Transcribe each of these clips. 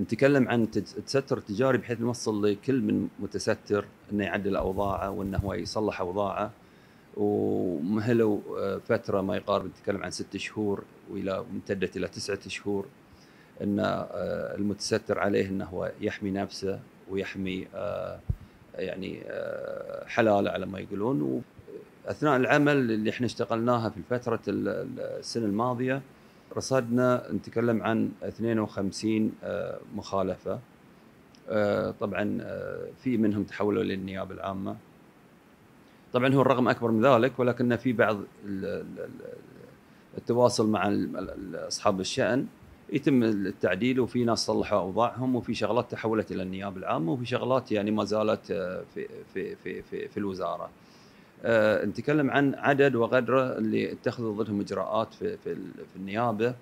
نتكلم عن تستر تجاري بحيث نوصل لكل من متستر إنه يعدل أوضاعه وإنه هو يصلح أوضاعه. ومهلوا فترة ما يقارب نتكلم عن ست شهور وإلى امتدت إلى تسعة شهور إن المتستر عليه إنه هو يحمي نفسه ويحمي يعني حلاله على ما يقولون. أثناء العمل اللي إحنا اشتغلناها في فترة السنة الماضية رصدنا نتكلم عن 52 مخالفة. طبعا في منهم تحولوا للنيابة العامة. طبعا هو الرقم أكبر من ذلك ولكن في بعض التواصل مع أصحاب الشأن. يتم التعديل وفي ناس صلحوا أوضاعهم وفي شغلات تحولت إلى النيابة العامة وفي شغلات يعني ما زالت في في في في, في الوزارة. أه نتكلم عن عدد وقدره اللي اتخذوا ضدهم إجراءات في في, في النيابة.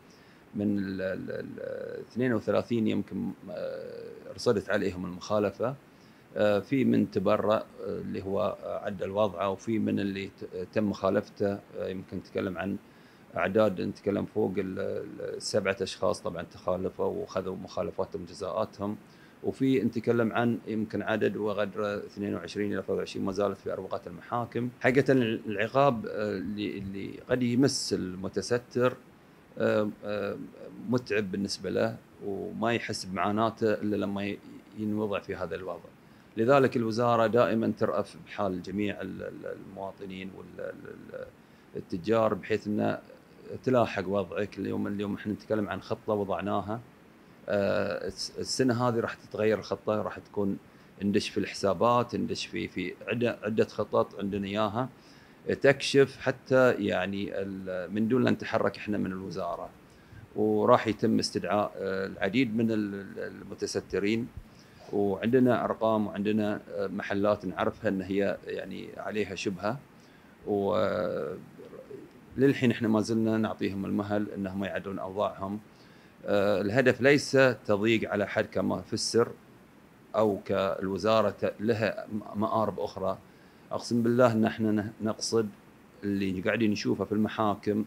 من ال 32 يمكن رصدت عليهم المخالفة. أه في من تبرأ اللي هو عدل وضعه وفي من اللي تم مخالفته. يمكن نتكلم عن أعداد نتكلم فوق السبعه أشخاص طبعا تخالفوا وخذوا مخالفاتهم جزاءاتهم وفي نتكلم عن يمكن عدد وغدر 22 إلى 23 ما زالت في اروقه المحاكم، حقيقة العقاب اللي اللي قد يمس المتستر متعب بالنسبة له وما يحس بمعاناته إلا لما ينوضع في هذا الوضع. لذلك الوزارة دائما ترأف بحال جميع المواطنين والتجار بحيث إنه تلاحق وضعك. اليوم اليوم إحنا نتكلم عن خطة وضعناها. السنة هذه راح تتغير الخطة راح تكون ندش في الحسابات ندش في في عده خطط عندنا إياها تكشف حتى يعني من دون لا نتحرك إحنا من الوزارة. وراح يتم استدعاء العديد من المتسترين. وعندنا أرقام وعندنا محلات نعرفها إن هي يعني عليها شبهة. و للحين إحنا ما زلنا نعطيهم المهل إنهم يعدلون أوضاعهم. الهدف ليس تضييق على حد كما فسر أو كالوزارة لها مآرب أخرى أقسم بالله ان إحنا نقصد اللي قاعدين نشوفه في المحاكم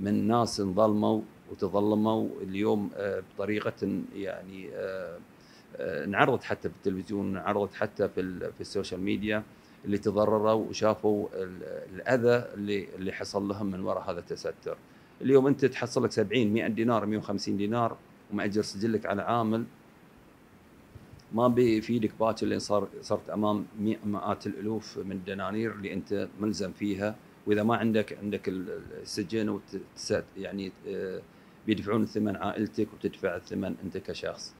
من ناس انظلموا وتظلموا اليوم أه بطريقة يعني أه انعرضت حتى في التلفزيون انعرضت حتى في في ال social media اللي تضرروا وشافوا الأذى اللي اللي حصل لهم من وراء هذا التستر. اليوم انت تحصل لك 70 100 دينار 150 دينار ومأجر سجلك على عامل ما بيفيدك باكر لين صار صرت امام مئات الالوف من الدنانير اللي انت ملزم فيها وإذا ما عندك عندك السجن يعني بيدفعون الثمن عائلتك وتدفع الثمن انت كشخص.